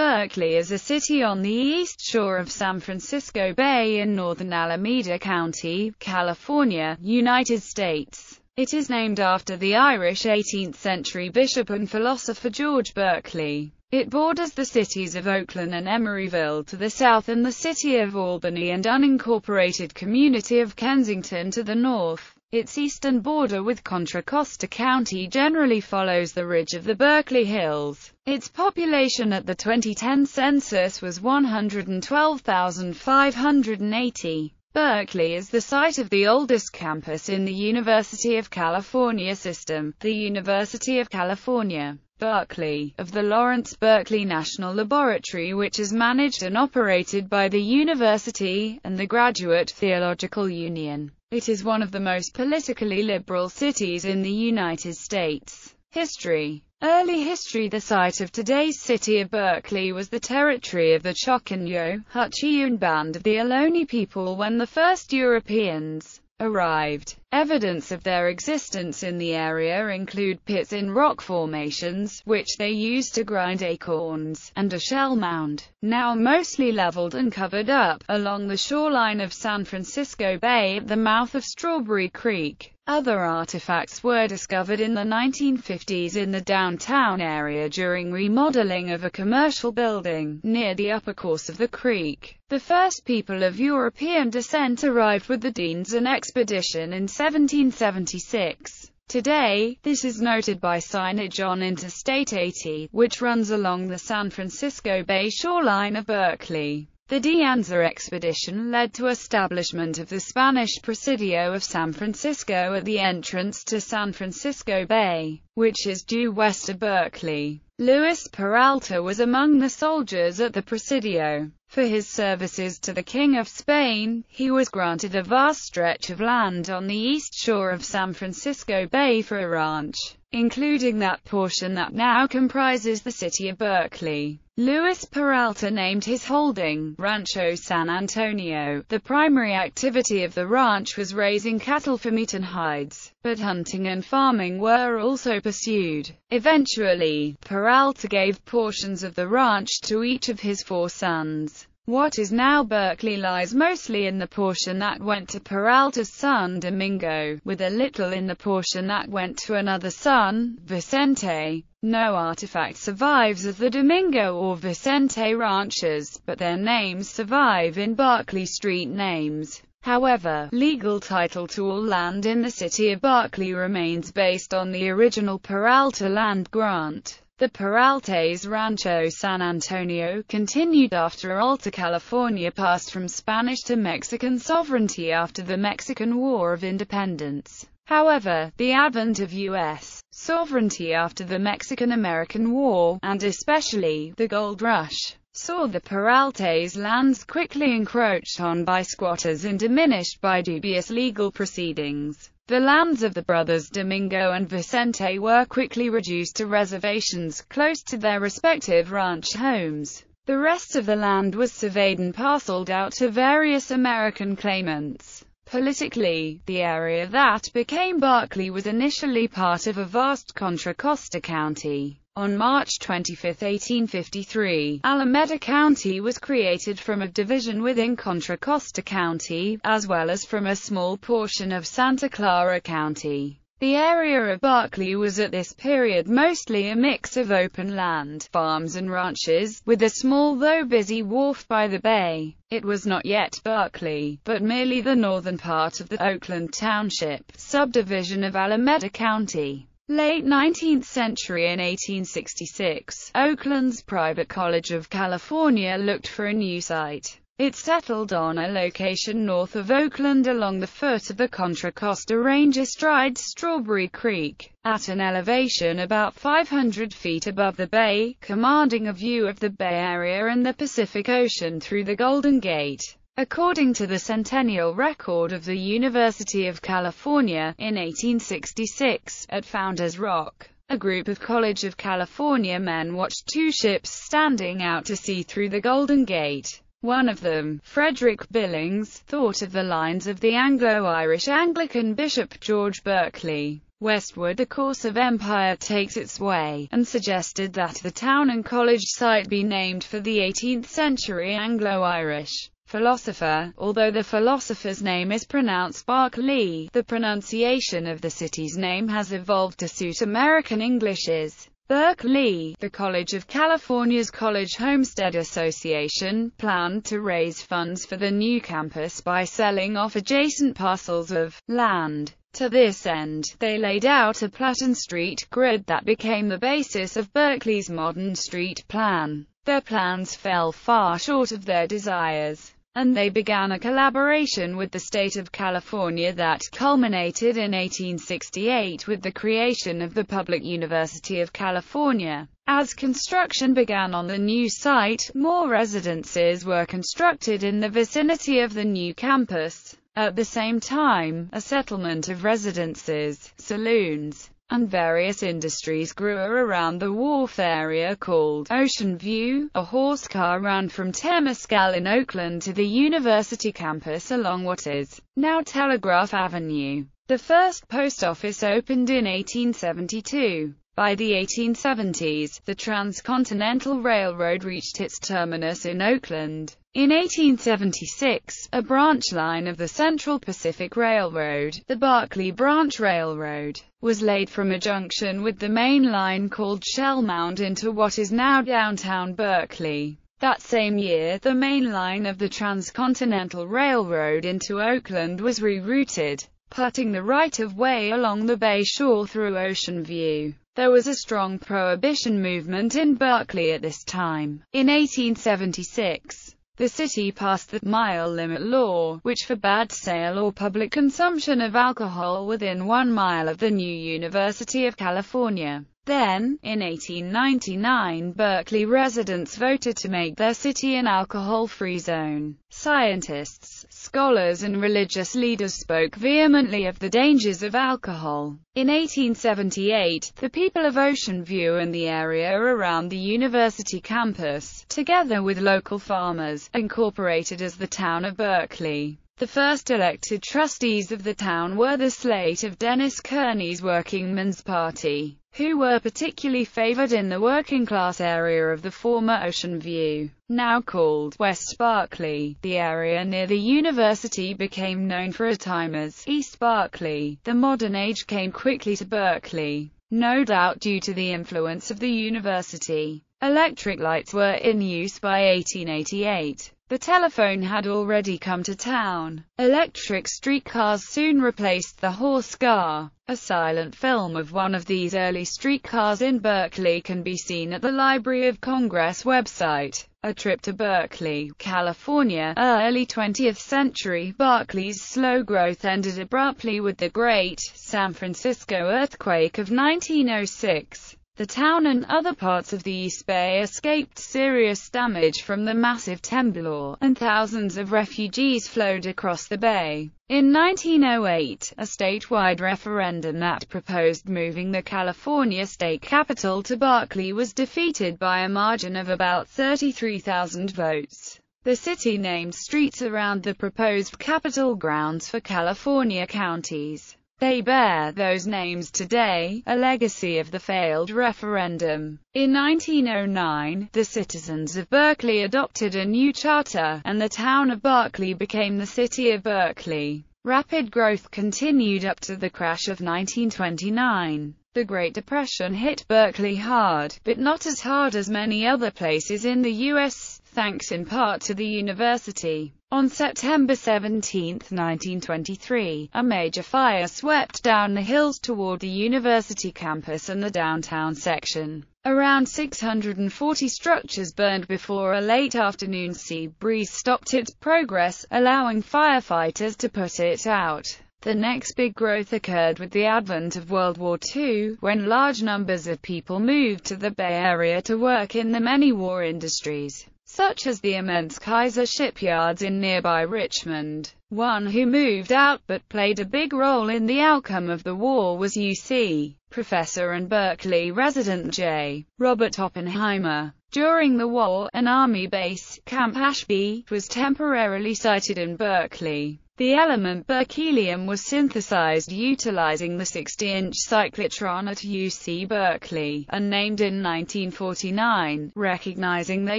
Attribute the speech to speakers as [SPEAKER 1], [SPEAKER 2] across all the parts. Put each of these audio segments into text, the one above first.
[SPEAKER 1] Berkeley is a city on the east shore of San Francisco Bay in northern Alameda County, California, United States. It is named after the Irish 18th-century bishop and philosopher George Berkeley. It borders the cities of Oakland and Emeryville to the south and the city of Albany and unincorporated community of Kensington to the north. Its eastern border with Contra Costa County generally follows the ridge of the Berkeley Hills. Its population at the 2010 census was 112,580. Berkeley is the site of the oldest campus in the University of California system, the University of California. Berkeley, of the Lawrence Berkeley National Laboratory which is managed and operated by the university, and the Graduate Theological Union. It is one of the most politically liberal cities in the United States. History Early history The site of today's city of Berkeley was the territory of the Chochenyo, Huchiun band of the Ohlone people when the first Europeans arrived. Evidence of their existence in the area include pits in rock formations, which they used to grind acorns, and a shell mound, now mostly leveled and covered up, along the shoreline of San Francisco Bay at the mouth of Strawberry Creek. Other artifacts were discovered in the 1950s in the downtown area during remodeling of a commercial building, near the upper course of the creek. The first people of European descent arrived with the De Anza expedition in 1776. Today, this is noted by signage on Interstate 80, which runs along the San Francisco Bay shoreline of Berkeley. The De Anza expedition led to establishment of the Spanish Presidio of San Francisco at the entrance to San Francisco Bay, which is due west of Berkeley. Luis Peralta was among the soldiers at the Presidio. For his services to the King of Spain, he was granted a vast stretch of land on the east shore of San Francisco Bay for a ranch, including that portion that now comprises the city of Berkeley. Luis Peralta named his holding, Rancho San Antonio. The primary activity of the ranch was raising cattle for meat and hides, but hunting and farming were also pursued. Eventually, Peralta gave portions of the ranch to each of his four sons. What is now Berkeley lies mostly in the portion that went to Peralta's son Domingo, with a little in the portion that went to another son, Vicente. No artifact survives of the Domingo or Vicente ranches, but their names survive in Berkeley street names. However, legal title to all land in the city of Berkeley remains based on the original Peralta land grant. The Peraltas' Rancho San Antonio continued after Alta California passed from Spanish to Mexican sovereignty after the Mexican War of Independence. However, the advent of U.S. sovereignty after the Mexican-American War, and especially, the Gold Rush, saw the Peraltas' lands quickly encroached on by squatters and diminished by dubious legal proceedings. The lands of the brothers Domingo and Vicente were quickly reduced to reservations, close to their respective ranch homes. The rest of the land was surveyed and parceled out to various American claimants. Politically, the area that became Berkeley was initially part of a vast Contra Costa County. On March 25, 1853, Alameda County was created from a division within Contra Costa County, as well as from a small portion of Santa Clara County. The area of Berkeley was at this period mostly a mix of open land, farms and ranches, with a small though busy wharf by the bay. It was not yet Berkeley, but merely the northern part of the Oakland Township subdivision of Alameda County. Late 19th century in 1866, Oakland's Private College of California looked for a new site. It settled on a location north of Oakland along the foot of the Contra Costa Range astride Strawberry Creek, at an elevation about 500 feet above the bay, commanding a view of the Bay Area and the Pacific Ocean through the Golden Gate. According to the Centennial Record of the University of California, in 1866, at Founders Rock, a group of College of California men watched two ships standing out to sea through the Golden Gate. One of them, Frederick Billings, thought of the lines of the Anglo-Irish Anglican bishop George Berkeley. Westward the course of empire takes its way, and suggested that the town and college site be named for the 18th-century Anglo-Irish philosopher. Although the philosopher's name is pronounced Berkeley, the pronunciation of the city's name has evolved to suit American Englishes. Berkeley, the College of California's College Homestead Association, planned to raise funds for the new campus by selling off adjacent parcels of land. To this end, they laid out a Platten Street grid that became the basis of Berkeley's modern street plan. Their plans fell far short of their desires, and they began a collaboration with the state of California that culminated in 1868 with the creation of the Public University of California. As construction began on the new site, more residences were constructed in the vicinity of the new campus. At the same time, a settlement of residences, saloons, and various industries grew around the wharf area called Ocean View. A horse car ran from Temescal in Oakland to the university campus along what is now Telegraph Avenue. The first post office opened in 1872. By the 1870s, the Transcontinental Railroad reached its terminus in Oakland. In 1876, a branch line of the Central Pacific Railroad, the Berkeley Branch Railroad, was laid from a junction with the main line called Shell Mound into what is now downtown Berkeley. That same year, the main line of the Transcontinental Railroad into Oakland was rerouted, putting the right-of-way along the bay shore through Ocean View. There was a strong prohibition movement in Berkeley at this time. In 1876, the city passed the mile limit law, which forbade sale or public consumption of alcohol within one mile of the new University of California. Then, in 1899 Berkeley residents voted to make their city an alcohol-free zone. Scientists, scholars and religious leaders spoke vehemently of the dangers of alcohol. In 1878, the people of Ocean View and the area around the university campus, together with local farmers, incorporated as the town of Berkeley. The first elected trustees of the town were the slate of Dennis Kearney's Workingmen's Party who were particularly favored in the working-class area of the former Ocean View, now called West Berkeley. The area near the university became known for a time as East Berkeley. The modern age came quickly to Berkeley, no doubt due to the influence of the university. Electric lights were in use by 1888. The telephone had already come to town. Electric streetcars soon replaced the horse car. A silent film of one of these early streetcars in Berkeley can be seen at the Library of Congress website. A trip to Berkeley, California, early 20th century. Berkeley's slow growth ended abruptly with the Great San Francisco earthquake of 1906. The town and other parts of the East Bay escaped serious damage from the massive temblor, and thousands of refugees flowed across the bay. In 1908, a statewide referendum that proposed moving the California state capital to Berkeley was defeated by a margin of about 33,000 votes. The city named streets around the proposed capital grounds for California counties. They bear those names today, a legacy of the failed referendum. In 1909, the citizens of Berkeley adopted a new charter, and the town of Berkeley became the city of Berkeley. Rapid growth continued up to the crash of 1929. The Great Depression hit Berkeley hard, but not as hard as many other places in the U.S., thanks in part to the university. On September 17, 1923, a major fire swept down the hills toward the university campus and the downtown section. Around 640 structures burned before a late afternoon sea breeze stopped its progress, allowing firefighters to put it out. The next big growth occurred with the advent of World War II, when large numbers of people moved to the Bay Area to work in the many war industries such as the immense Kaiser shipyards in nearby Richmond. One who moved out but played a big role in the outcome of the war was UC professor and Berkeley resident J. Robert Oppenheimer. During the war, an army base, Camp Ashby, was temporarily sited in Berkeley. The element berkelium was synthesized utilizing the 60-inch cyclotron at UC Berkeley, and named in 1949, recognizing their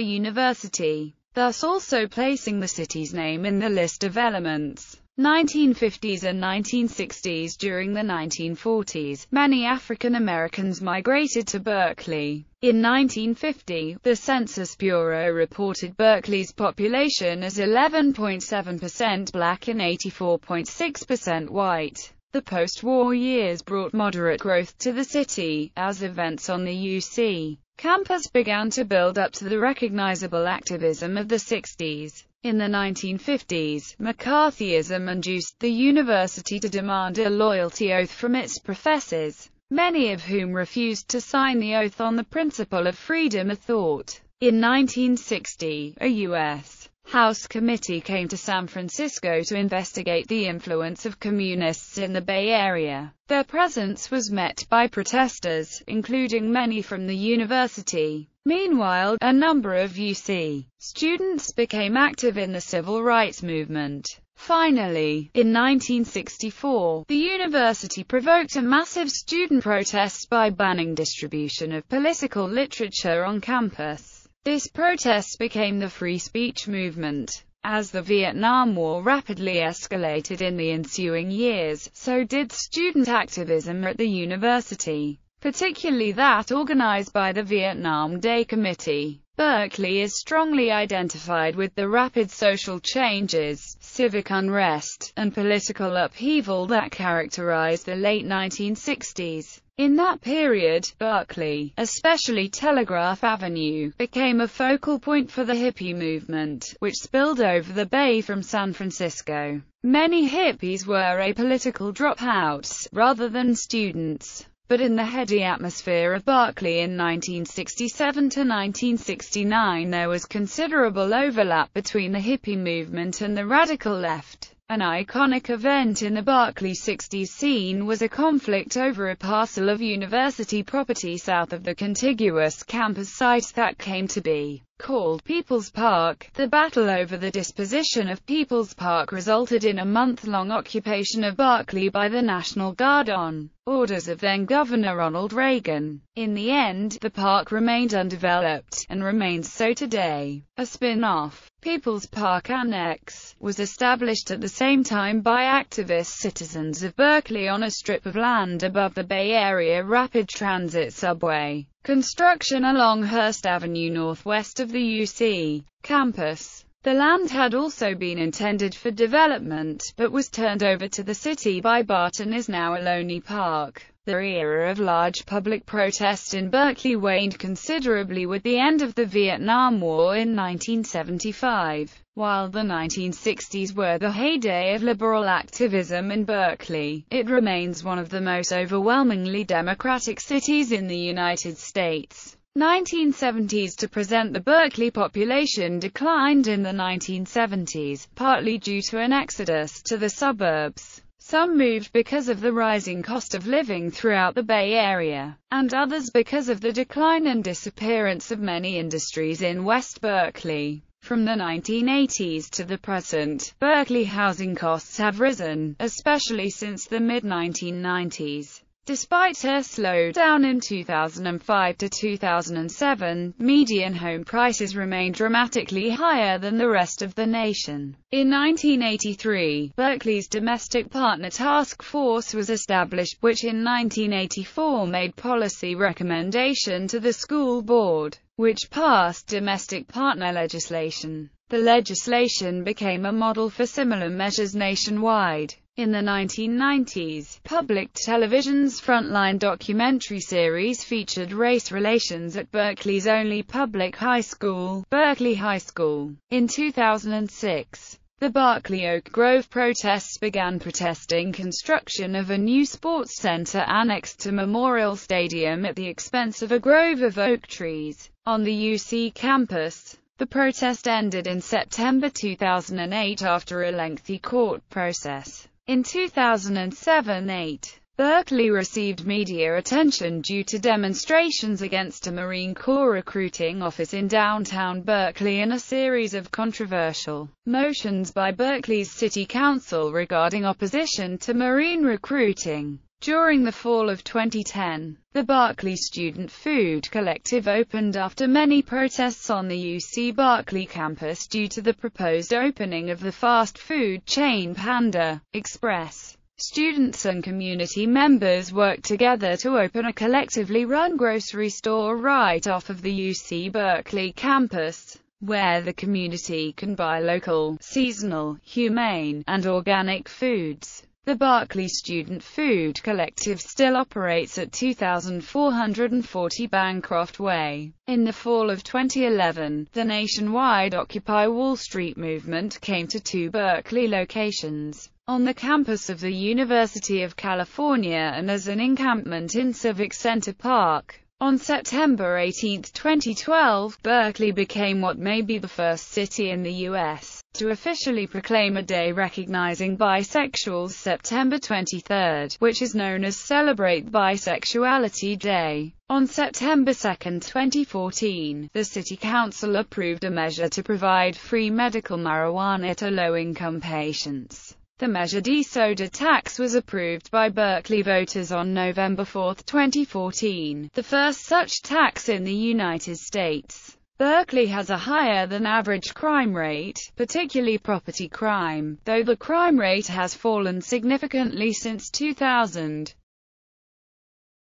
[SPEAKER 1] university, thus also placing the city's name in the list of elements. 1950s and 1960s During the 1940s, many African Americans migrated to Berkeley. In 1950, the Census Bureau reported Berkeley's population as 11.7% black and 84.6% white. The post-war years brought moderate growth to the city, as events on the UC campus began to build up to the recognizable activism of the 60s. In the 1950s, McCarthyism induced the university to demand a loyalty oath from its professors, many of whom refused to sign the oath on the principle of freedom of thought. In 1960, a U.S. House committee came to San Francisco to investigate the influence of communists in the Bay Area. Their presence was met by protesters, including many from the university. Meanwhile, a number of UC students became active in the civil rights movement. Finally, in 1964, the university provoked a massive student protest by banning distribution of political literature on campus. This protest became the free speech movement. As the Vietnam War rapidly escalated in the ensuing years, so did student activism at the university particularly that organized by the Vietnam Day Committee. Berkeley is strongly identified with the rapid social changes, civic unrest, and political upheaval that characterized the late 1960s. In that period, Berkeley, especially Telegraph Avenue, became a focal point for the hippie movement, which spilled over the bay from San Francisco. Many hippies were apolitical dropouts, rather than students but in the heady atmosphere of Berkeley in 1967 to 1969 there was considerable overlap between the hippie movement and the radical left. An iconic event in the Berkeley 60s scene was a conflict over a parcel of university property south of the contiguous campus site that came to be called People's Park. The battle over the disposition of People's Park resulted in a month-long occupation of Berkeley by the National Guard on orders of then-Governor Ronald Reagan. In the end, the park remained undeveloped, and remains so today. A spin-off, People's Park Annex, was established at the same time by activist citizens of Berkeley on a strip of land above the Bay Area Rapid Transit subway. Construction along Hearst Avenue northwest of the UC campus. The land had also been intended for development, but was turned over to the city by Barton is now a lonely park. The era of large public protest in Berkeley waned considerably with the end of the Vietnam War in 1975. While the 1960s were the heyday of liberal activism in Berkeley, it remains one of the most overwhelmingly democratic cities in the United States. 1970s to present the Berkeley population declined in the 1970s, partly due to an exodus to the suburbs. Some moved because of the rising cost of living throughout the Bay Area, and others because of the decline and disappearance of many industries in West Berkeley. From the 1980s to the present, Berkeley housing costs have risen, especially since the mid-1990s. Despite her slowdown in 2005 to 2007, median home prices remain dramatically higher than the rest of the nation. In 1983, Berkeley's Domestic Partner Task Force was established, which in 1984 made policy recommendation to the school board, which passed domestic partner legislation. The legislation became a model for similar measures nationwide. In the 1990s, public television's Frontline documentary series featured race relations at Berkeley's only public high school, Berkeley High School. In 2006, the Berkeley Oak Grove protests began protesting construction of a new sports center annexed to Memorial Stadium at the expense of a grove of oak trees. On the UC campus, the protest ended in September 2008 after a lengthy court process. In 2007-8, Berkeley received media attention due to demonstrations against a Marine Corps recruiting office in downtown Berkeley and a series of controversial motions by Berkeley's City Council regarding opposition to Marine recruiting. During the fall of 2010, the Berkeley Student Food Collective opened after many protests on the UC Berkeley campus due to the proposed opening of the fast food chain Panda Express. Students and community members worked together to open a collectively run grocery store right off of the UC Berkeley campus, where the community can buy local, seasonal, humane, and organic foods. The Berkeley Student Food Collective still operates at 2440 Bancroft Way. In the fall of 2011, the nationwide Occupy Wall Street movement came to two Berkeley locations on the campus of the University of California and as an encampment in Civic Center Park. On September 18, 2012, Berkeley became what may be the first city in the U.S. to officially proclaim a day recognizing bisexuals September 23, which is known as Celebrate Bisexuality Day. On September 2, 2014, the City Council approved a measure to provide free medical marijuana to low-income patients. The Measure D soda tax was approved by Berkeley voters on November 4, 2014, the first such tax in the United States. Berkeley has a higher than average crime rate, particularly property crime, though the crime rate has fallen significantly since 2000.